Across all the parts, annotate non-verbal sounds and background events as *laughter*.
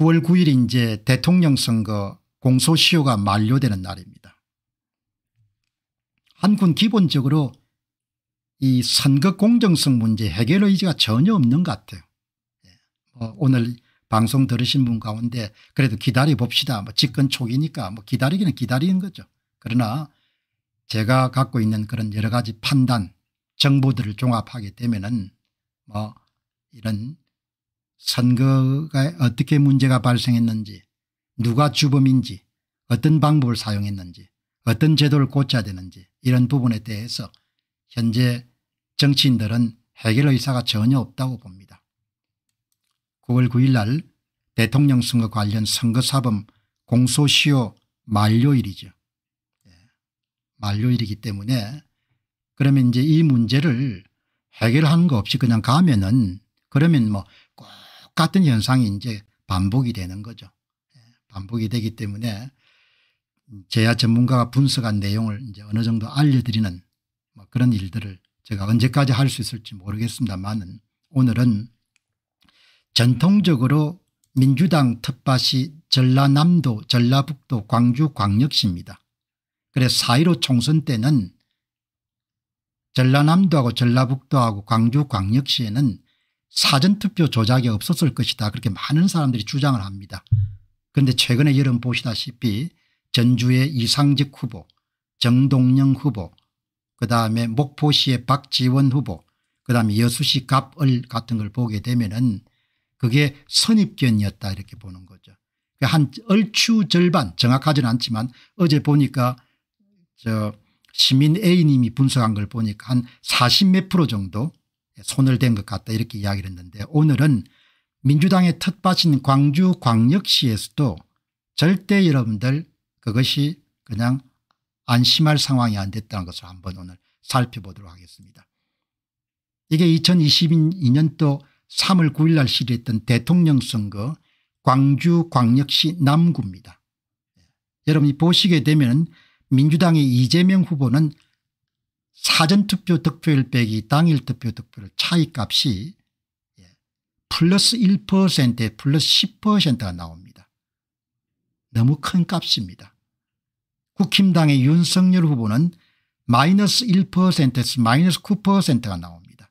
9월 9일이 이제 대통령 선거 공소시효가 만료되는 날입니다. 한국은 기본적으로 이 선거 공정성 문제 해결 의지가 전혀 없는 것 같아요. 예. 뭐 오늘 방송 들으신 분 가운데 그래도 기다려 봅시다. 뭐 집권 초기니까 뭐 기다리기는 기다리는 거죠. 그러나 제가 갖고 있는 그런 여러 가지 판단 정보들을 종합하게 되면은 뭐 이런 선거가 어떻게 문제가 발생했는지 누가 주범인지 어떤 방법을 사용했는지 어떤 제도를 고쳐야 되는지 이런 부분에 대해서 현재 정치인들은 해결 의사가 전혀 없다고 봅니다. 9월 9일 날 대통령 선거 관련 선거사범 공소시효 만료일이죠. 예. 만료일이기 때문에 그러면 이제 이 문제를 해결하는 거 없이 그냥 가면은 그러면 뭐 똑같은 현상이 이제 반복이 되는 거죠. 예. 반복이 되기 때문에 제야 전문가가 분석한 내용을 이제 어느 정도 알려드리는 뭐 그런 일들을 제가 언제까지 할 수 있을지 모르겠습니다만 오늘은 전통적으로 민주당 텃밭이 전라남도 전라북도 광주 광역시입니다. 그래서 4.15 총선 때는 전라남도하고 전라북도하고 광주 광역시에는 사전투표 조작이 없었을 것이다 그렇게 많은 사람들이 주장을 합니다. 그런데 최근에 여러분 보시다시피 전주의 이상직 후보 정동영 후보 그다음에 목포시의 박지원 후보 그다음에 여수시 갑을 같은 걸 보게 되면은 그게 선입견이었다 이렇게 보는 거죠. 그한 얼추 절반 정확하지는 않지만 어제 보니까 저 시민 A님이 분석한 걸 보니까 한 40 몇 프로 정도 손을 댄 것 같다 이렇게 이야기를 했는데 오늘은 민주당의 텃밭인 광주 광역시에서도 절대 여러분들 그것이 그냥 안심할 상황이 안 됐다는 것을 한번 오늘 살펴보도록 하겠습니다. 이게 2022년도 3월 9일 날 실시했던 대통령 선거 광주 광역시 남구입니다. 여러분이 보시게 되면 민주당의 이재명 후보는 사전투표 득표율 빼기 당일 투표 득표율 차이값이 예, 플러스 1%에 플러스 10%가 나옵니다. 너무 큰 값입니다. 국힘당의 윤석열 후보는 마이너스 1%에서 마이너스 9%가 나옵니다.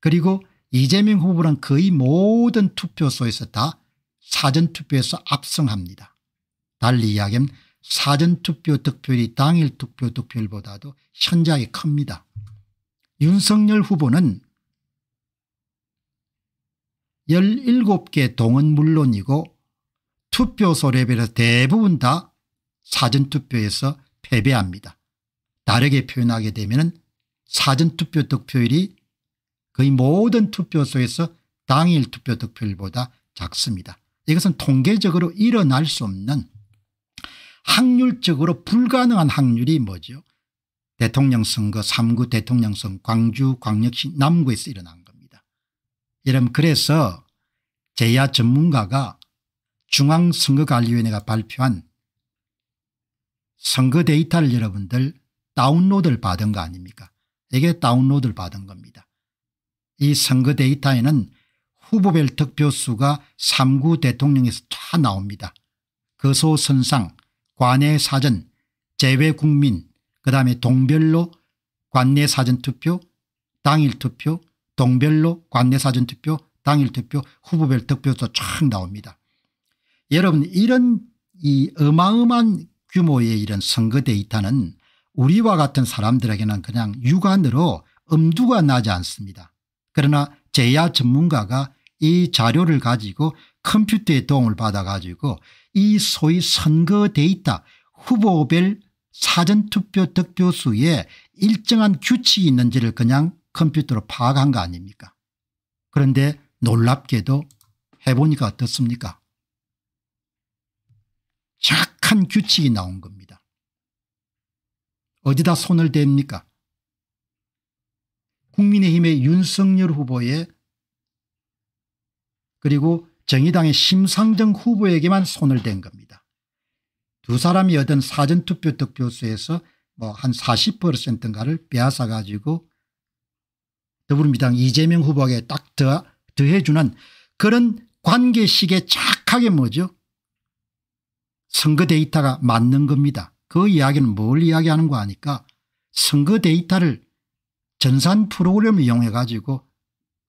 그리고 이재명 후보는 거의 모든 투표소에서 다 사전투표에서 압승합니다. 달리 이야기하면 사전투표 득표율이 당일 투표 득표율보다도 현저하게 큽니다. 윤석열 후보는 17개 동은 물론이고 투표소 레벨에서 대부분 다 사전투표에서 패배합니다. 다르게 표현하게 되면 사전투표 득표율이 거의 모든 투표소에서 당일 투표 득표율보다 작습니다. 이것은 통계적으로 일어날 수 없는 확률적으로 불가능한 확률이 뭐죠 대통령 선거 3구 대통령 선거 광주 광역시 남구에서 일어난 겁니다. 여러분 그래서 제야 전문가가 중앙선거관리위원회가 발표한 선거 데이터를 여러분들 다운로드를 받은 거 아닙니까 이게 다운로드를 받은 겁니다. 이 선거 데이터에는 후보별 득표수가 3구 대통령에서 다 나옵니다. 거소선상 관내 사전 재외국민 그 다음에 동별로 관내 사전투표 당일 투표 동별로 관내 사전투표 당일 투표 후보별 득표수 쫙 나옵니다. 여러분 이런 이 어마어마한 규모의 이런 선거 데이터는 우리와 같은 사람들에게는 그냥 육안으로 엄두가 나지 않습니다. 그러나 제야 전문가가 이 자료를 가지고 컴퓨터의 도움을 받아 가지고 이 소위 선거 데이터 후보별 사전투표 득표수에 일정한 규칙이 있는지를 그냥 컴퓨터로 파악한 거 아닙니까? 그런데 놀랍게도 해보니까 어떻습니까? 정확한 규칙이 나온 겁니다. 어디다 손을 댑니까? 국민의힘의 윤석열 후보의 그리고 정의당의 심상정 후보에게만 손을 댄 겁니다. 두 사람이 얻은 사전투표 득표수에서 뭐 한 40%인가를 빼앗아 가지고 더불어민주당 이재명 후보에게 딱 더, 더해주는 그런 관계식에 착하게 뭐죠 선거 데이터가 맞는 겁니다. 그 이야기는 뭘 이야기하는 거 아니까 선거 데이터를 전산 프로그램을 이용해 가지고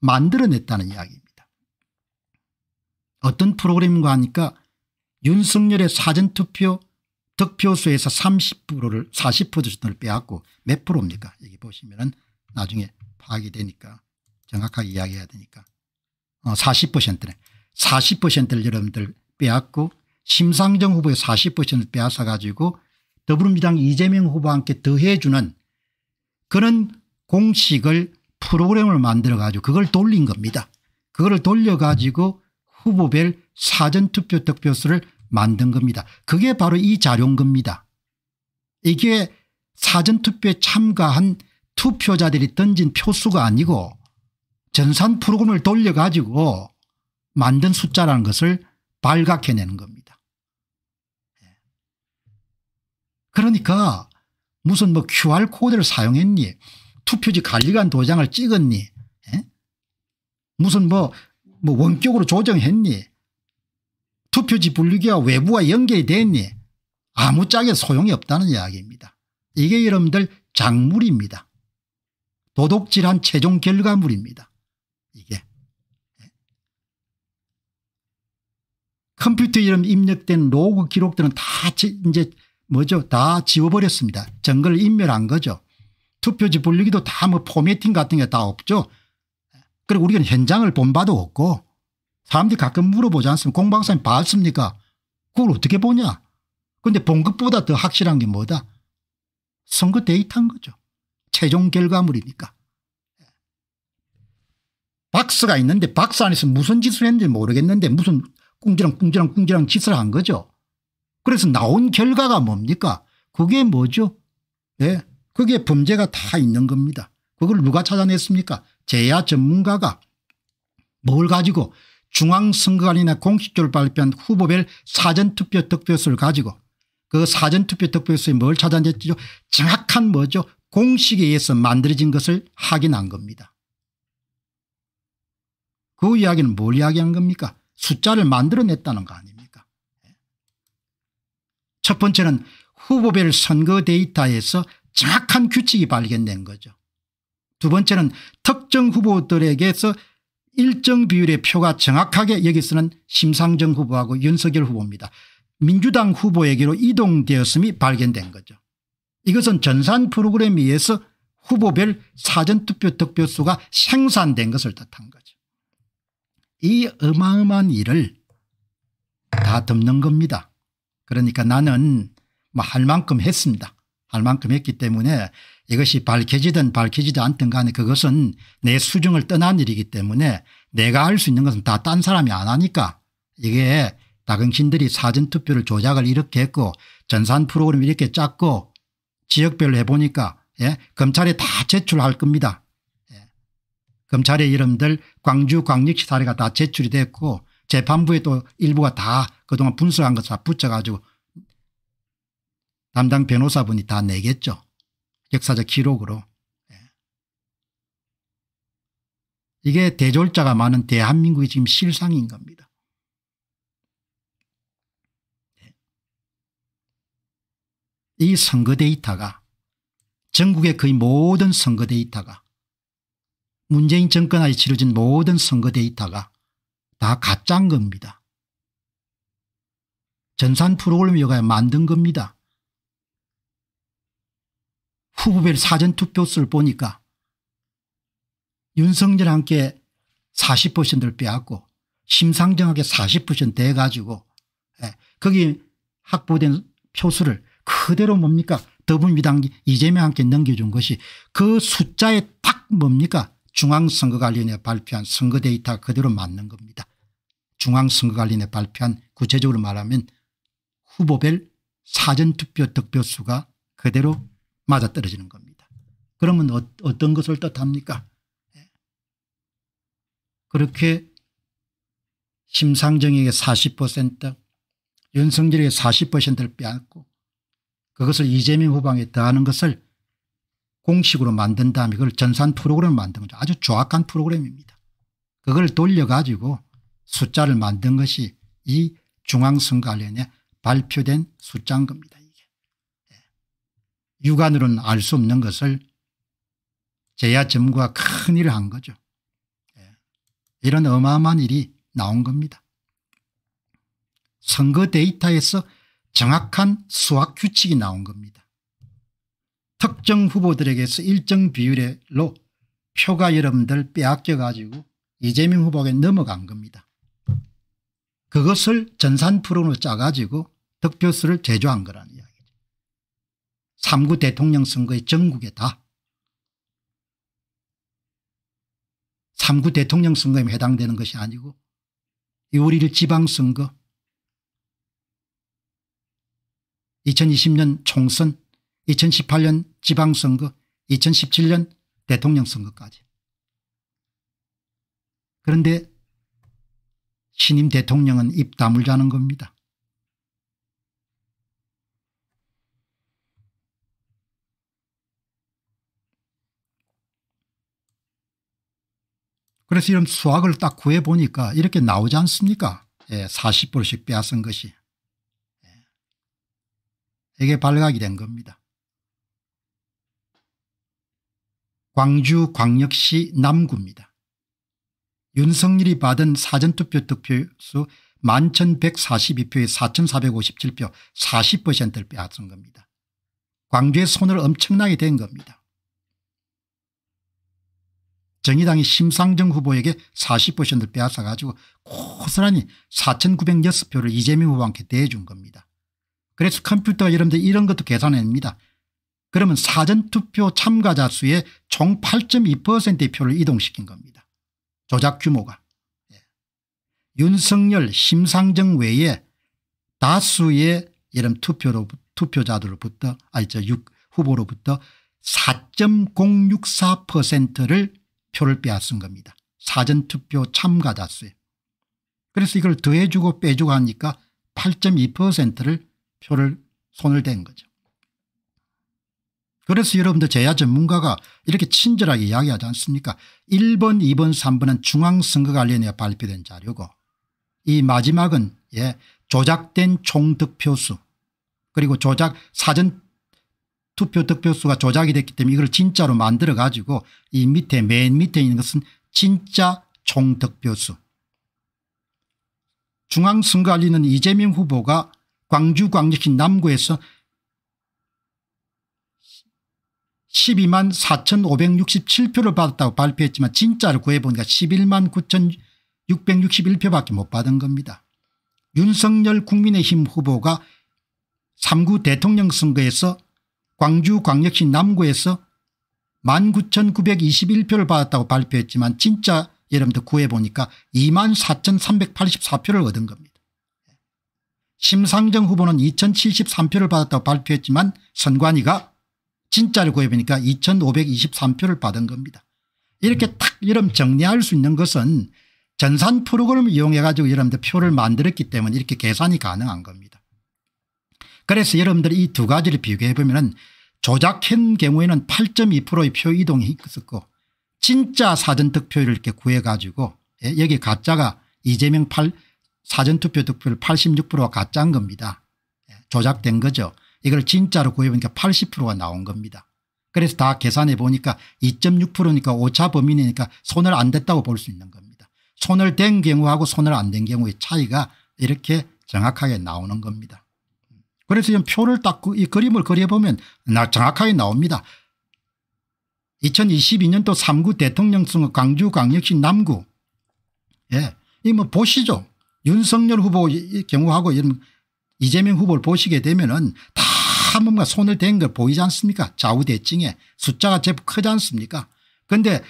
만들어냈다는 이야기입니다. 어떤 프로그램인가 하니까 윤석열의 사전투표 득표수에서 30%를 40%를 빼앗고 몇 프로입니까? 여기 보시면 나중에 파악이 되니까 정확하게 이야기해야 되니까. 어 40%네. 40%를 여러분들 빼앗고 심상정 후보의 40%를 빼앗아 가지고 더불어민주당 이재명 후보와 함께 더해주는 그런 공식을 프로그램을 만들어 가지고 그걸 돌린 겁니다. 그걸 돌려 가지고 후보별 사전투표 득표수를 만든 겁니다. 그게 바로 이 자료인 겁니다. 이게 사전투표에 참가한 투표자들이 던진 표수가 아니고 전산 프로그램을 돌려 가지고 만든 숫자라는 것을 발각해내는 겁니다. 그러니까 무슨 뭐 QR코드를 사용했니 투표지 관리관 도장을 찍었니 에? 무슨 뭐, 뭐 원격으로 조정했니 투표지 분류기와 외부와 연결이 됐니 아무짝에 소용이 없다는 이야기입니다. 이게 여러분들 작물입니다. 도둑질한 최종 결과물입니다. 이게. 컴퓨터 이름 입력된 로그 기록들은 다 이제 뭐죠 다 지워버렸습니다. 정글을 인멸한 거죠. 투표지 분리기도 다 뭐 포매팅 같은 게 다 없죠. 그리고 우리는 현장을 본 바도 없고 사람들이 가끔 물어보지 않습니까 공방사님 봤습니까 그걸 어떻게 보냐 근데 본 것보다 더 확실한 게 뭐다 선거 데이터인 거죠. 최종 결과물이니까. 박스가 있는데 박스 안에서 무슨 짓을 했는지 모르겠는데 무슨 꿍지랑 꿍지랑 꿍지랑 짓을 한 거죠. 그래서 나온 결과가 뭡니까 그게 뭐죠 예. 그게 범죄가 다 있는 겁니다. 그걸 누가 찾아냈습니까 제야 전문가가 뭘 가지고 중앙선거관리나 공식적으로 발표한 후보별 사전투표 득표수를 가지고 그 사전투표 득표수에 뭘 찾아냈죠 정확한 뭐죠? 공식에 의해서 만들어진 것을 확인한 겁니다. 그 이야기는 뭘 이야기한 겁니까? 숫자를 만들어냈다는 거 아닙니까? 첫 번째는 후보별 선거 데이터에서 정확한 규칙이 발견된 거죠. 두 번째는 특정 후보들에게서 일정 비율의 표가 정확하게 여기서는 심상정 후보하고 윤석열 후보입니다. 민주당 후보에게로 이동되었음이 발견된 거죠. 이것은 전산 프로그램에 의해서 후보별 사전투표 득표수가 생산된 것을 뜻한 거죠. 이 어마어마한 일을 다 덮는 겁니다. 그러니까 나는 뭐 할 만큼 했습니다. 할 만큼 했기 때문에 이것이 밝혀지든 밝혀지지 않든 간에 그것은 내 수중을 떠난 일이기 때문에 내가 할수 있는 것은 다 딴 사람이 안 하니까 이게 당신들이 사전투표를 조작을 이렇게 했고 전산 프로그램 이렇게 짰고 지역별로 해보니까 예? 검찰에 다 제출할 겁니다. 예. 검찰의 이름들 광주 광역시 사례가 다 제출이 됐고 재판부에 또 일부가 다 그동안 분석한 것을 다 붙여가지고 담당 변호사분이 다 내겠죠. 역사적 기록으로. 예. 이게 대졸자가 많은 대한민국의 지금 실상인 겁니다. 예. 이 선거 데이터가 전국의 거의 모든 선거 데이터가 문재인 정권하에 치러진 모든 선거 데이터가 다 가짜인 겁니다. 전산 프로그램이 만든 겁니다. 후보별 사전투표수를 보니까 윤석열과 함께 40%를 빼앗고 심상정하게 40% 돼가지고 예, 거기 확보된 표수를 그대로 뭡니까 더불어민주당 이재명 함께 넘겨준 것이 그 숫자에 딱 뭡니까 중앙선거관리원회 발표한 선거 데이터 그대로 맞는 겁니다. 중앙선거관리원회 발표한 구체적으로 말하면 후보별 사전투표 득표수가 그대로 맞아떨어지는 겁니다. 그러면 어, 떤 것을 뜻합니까 예. 그렇게 심상정에게 40% 윤석열에게 40%를 빼앗고 그것을 이재명 후보에 더하는 것을 공식으로 만든 다음에 그걸 전산 프로그램을 만든 거죠. 아주 조악한 프로그램입니다. 그걸 돌려가지고 숫자를 만든 것이 이 중앙선거관련에 발표된 숫자인 겁니다. 육안으로는 알 수 없는 것을 제야 전무가 큰 일을 한 거죠. 예. 이런 어마어마한 일이 나온 겁니다. 선거 데이터에서 정확한 수학 규칙이 나온 겁니다. 특정 후보들에게서 일정 비율로 표가 여러분들 빼앗겨 가지고 이재명 후보에게 넘어간 겁니다. 그것을 전산 프로로 짜가지고 득표수를 제조한 이야기죠. 3구 대통령 선거의 전국에 다 3구 대통령 선거에 해당되는 것이 아니고 6월 지방선거 2020년 총선 2018년 지방선거 2017년 대통령 선거까지 그런데 신임 대통령은 입 다물자는 겁니다. 그래서 이런 수학을 딱 구해보니까 이렇게 나오지 않습니까 예, 40%씩 빼앗은 것이. 예. 이게 발각이 된 겁니다. 광주 광역시 남구입니다. 윤석열이 받은 사전투표 득표수 1142표에 4457표 40%를 빼앗은 겁니다. 광주의 손을 엄청나게 댄 겁니다. 정의당이 심상정 후보에게 40%를 빼앗아 가지고 고스란히 4906표를 이재명 후보한테 대준 겁니다. 그래서 컴퓨터가 여러분들 이런 것도 계산해냅니다. 그러면 사전투표 참가자 수의 총 8.2%의 표를 이동시킨 겁니다. 조작 규모가. 예. 윤석열 심상정 외에 다수의 이런 투표로 투표자들로부터 아니 저 후보로부터 4.064%를 표를 빼앗은 겁니다. 사전투표 참가자 수에. 그래서 이걸 더해주고 빼주고 하니까 8.2%를 표를 손을 댄 거죠. 그래서 여러분들 제야 전문가가 이렇게 친절하게 이야기하지 않습니까 1번 2번 3번은 중앙선거 관련해 발표된 자료고 이 마지막은 예, 조작된 총득표수 그리고 조작 사전 투표 득표수가 조작이 됐기 때문에 이걸 진짜로 만들어 가지고 이 밑에 맨 밑에 있는 것은 진짜 총득표수 중앙선거관리는 이재명 후보가 광주 광역시 남구에서 12만 4,567표를 받았다고 발표했지만 진짜를 구해보니까 11만 9,661표밖에 못 받은 겁니다. 윤석열 국민의힘 후보가 3구 대통령 선거에서 광주광역시 남구에서 19,921표를 받았다고 발표했지만 진짜 여러분들 구해보니까 2만 4,384표를 얻은 겁니다. 심상정 후보는 2073표를 받았다고 발표했지만 선관위가 진짜를 구해보니까 2523표를 받은 겁니다. 이렇게 딱 이름 정리할 수 있는 것은 전산 프로그램을 이용해 가지고 여러분들 표를 만들었기 때문에 이렇게 계산이 가능한 겁니다. 그래서 여러분들이 이 두 가지를 비교해 보면 조작한 경우에는 8.2%의 표 이동이 있었고 진짜 사전투표를 이렇게 구해 가지고 예, 여기 가짜가 이재명 8 사전투표 득표를 86%가 가짜인 겁니다. 예, 조작된 거죠. 이걸 진짜로 구해보니까 80%가 나온 겁니다. 그래서 다 계산해 보니까 2.6%니까 오차 범위니까 손을 안 댔다고 볼 수 있는 겁니다. 손을 댄 경우하고 손을 안 댄 경우의 차이가 이렇게 정확하게 나오는 겁니다. 그래서 이 표를 딱 이 그림을 그려보면 정확하게 나옵니다. 2022년도 3구 대통령 선거 광주광역시 남구 예, 이 뭐 보시죠. 윤석열 후보 경우하고 이재명 후보를 보시게 되면은 다 뭔가 손을 댄 걸 보이지 않습니까 좌우대칭에 숫자가 제법 크지 않습니까 그런데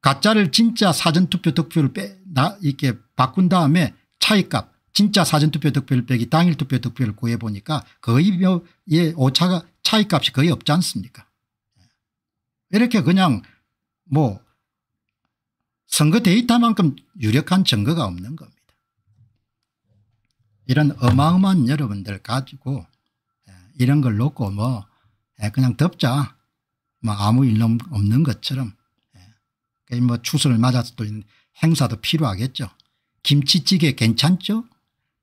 가짜를 진짜 사전투표 득표를 빼, 나, 이렇게 바꾼 다음에 차이값 진짜 사전투표 득표를 빼기 당일 투표 득표를 구해보니까 거의 뭐, 예, 오차가 차이값이 거의 없지 않습니까? 이렇게 그냥 뭐 선거 데이터만큼 유력한 증거가 없는 겁니다. 이런 어마어마한 여러분들 가지고 예, 이런 걸 놓고 뭐 예, 그냥 덮자. 뭐 아무 일 없는 것처럼. 예, 뭐 추수를 맞아서 또 행사도 필요하겠죠. 김치찌개 괜찮죠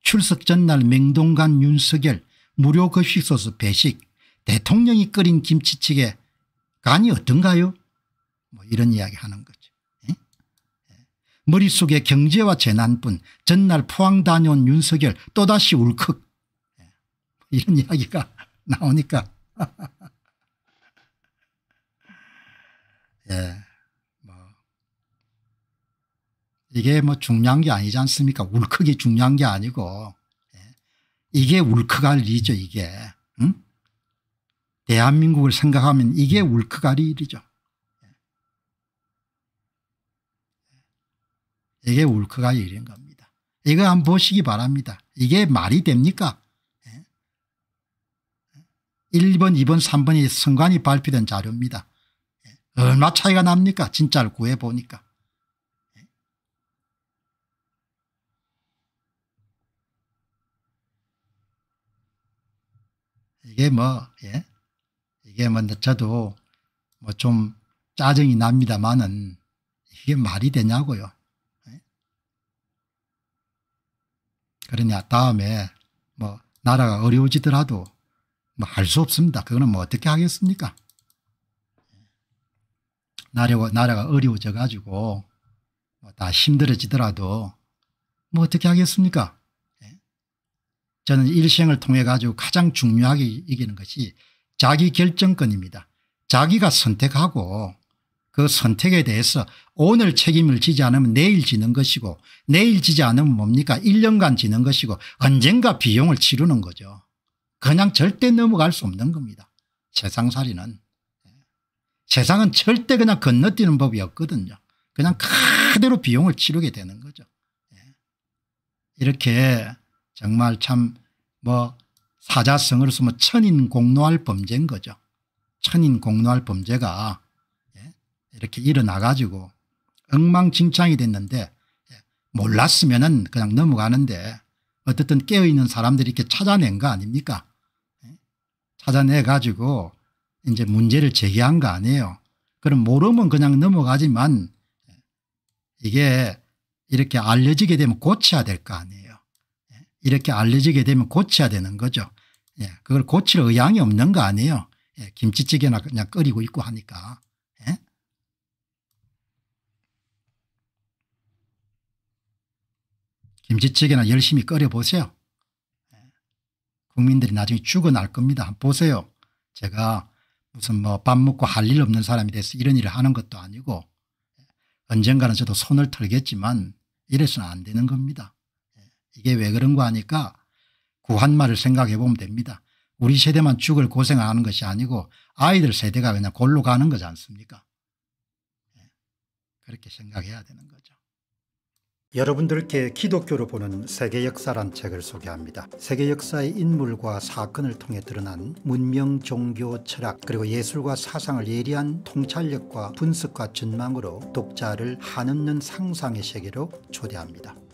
출석 전날 맹동간 윤석열 무료 급식소스 배식 대통령이 끓인 김치찌개 간이 어떤가요 뭐 이런 이야기 하는 거죠. 예? 예. 머릿속에 경제와 재난뿐 전날 포항 다녀온 윤석열 또다시 울컥 예. 이런 이야기가 *laughs* 나오니까 *laughs* 예. 뭐 이게 뭐 중요한 게 아니지 않습니까 울컥이 중요한 게 아니고 예. 이게 울컥할 일이죠 이게 응? 대한민국을 생각하면 이게 울컥할 일이죠 이게 울컥할 일인 겁니다. 이거 한번 보시기 바랍니다. 이게 말이 됩니까 1번 2번 3번이 선관위 발표된 자료입니다. 얼마 차이가 납니까 진짜를 구해보니까. 이게 뭐 예? 이게 뭐 저도 뭐 좀 짜증이 납니다마는 이게 말이 되냐고요. 그러냐 다음에 뭐 나라가 어려워지더라도 뭐 할 수 없습니다. 그거는 뭐 어떻게 하겠습니까 나라가, 나라가 어려워져 가지고 뭐 다 힘들어지더라도 뭐 어떻게 하겠습니까 예? 저는 일생을 통해 가지고 가장 중요하게 이기는 것이 자기 결정권입니다. 자기가 선택하고 그 선택에 대해서 오늘 책임을 지지 않으면 내일 지는 것이고 내일 지지 않으면 뭡니까 1년간 지는 것이고 언젠가 비용을 치르는 거죠. 그냥 절대 넘어갈 수 없는 겁니다. 세상살이는. 세상은 절대 그냥 건너뛰는 법이 없거든요. 그냥 그대로 비용을 치르게 되는 거죠. 이렇게 정말 참 뭐 사자성어로 쓰면 천인 공노할 범죄인 거죠. 천인 공노할 범죄가 이렇게 일어나 가지고 엉망진창이 됐는데 몰랐으면 그냥 넘어가는데 어떻든 깨어있는 사람들이 이렇게 찾아낸 거 아닙니까? 찾아내 가지고 이제 문제를 제기한 거 아니에요. 그럼 모르면 그냥 넘어가지만 이게 이렇게 알려지게 되면 고쳐야 될 거 아니에요 이렇게 알려지게 되면 고쳐야 되는 거죠 예, 그걸 고칠 의향이 없는 거 아니에요 예, 김치찌개나 그냥 끓이고 있고 하니까 김치찌개나 열심히 끓여보세요. 국민들이 나중에 죽어날 겁니다. 보세요. 제가 무슨 뭐 밥 먹고 할 일 없는 사람이 돼서 이런 일을 하는 것도 아니고 언젠가는 저도 손을 털겠지만 이래서는 안 되는 겁니다. 이게 왜 그런 거 하니까 구한말을 생각해 보면 됩니다. 우리 세대만 죽을 고생을 하는 것이 아니고 아이들 세대가 그냥 골로 가는 거지 않습니까 그렇게 생각해야 되는 거죠. 여러분들께 기독교로 보는 세계 역사란 책을 소개합니다. 세계 역사의 인물과 사건을 통해 드러난 문명, 종교, 철학 그리고 예술과 사상을 예리한 통찰력과 분석과 전망으로 독자를 한없는 상상의 세계로 초대합니다.